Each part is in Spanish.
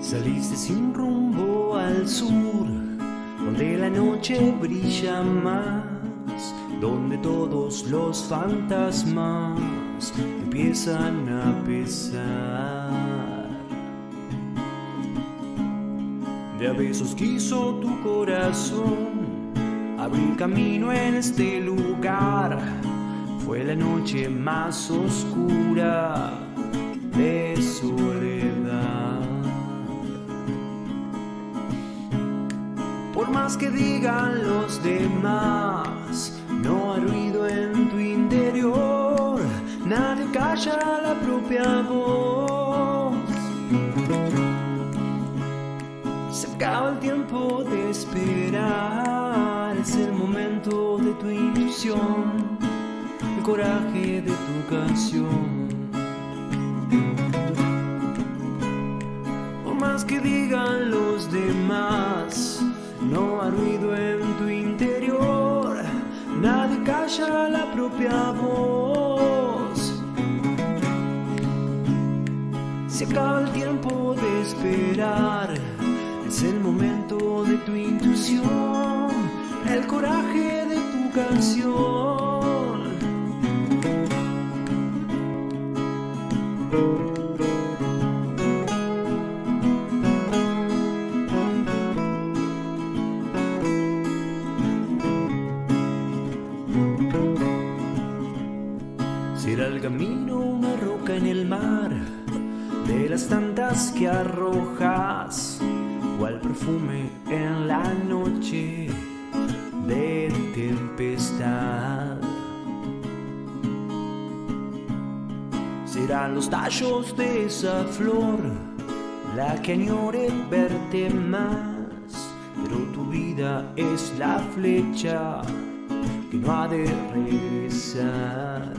Saliste sin rumbo al sur, donde la noche brilla más, donde todos los fantasmas empiezan a pesar. De a besos quiso tu corazón abrir camino en este lugar. Fue la noche más oscura de soledad. Por más que digan los demás, no hay ruido en tu interior, nadie calla la propia voz. El tiempo de esperar, es el momento de tu ilusión, el coraje de tu canción. Por más que digan los demás, no hay ruido en tu interior, nadie calla la propia voz. Se acaba el tiempo de esperar, es el momento de tu intuición, el coraje de tu canción. Será el camino una roca en el mar, de las tantas que arrojas, o al perfume en la noche de tempestad. Serán los tallos de esa flor la que añore verte más, pero tu vida es la flecha que no ha de regresar.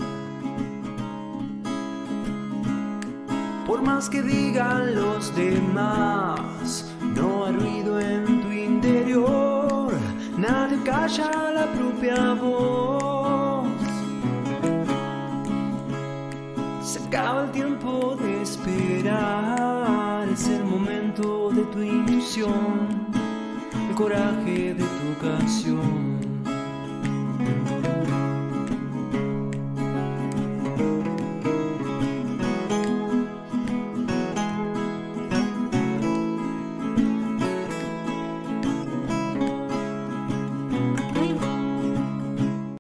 Por más que digan los demás, no hay ruido en tu interior, nadie calla la propia voz. Se acaba el tiempo de esperar, es el momento de tu ilusión, el coraje de tu canción.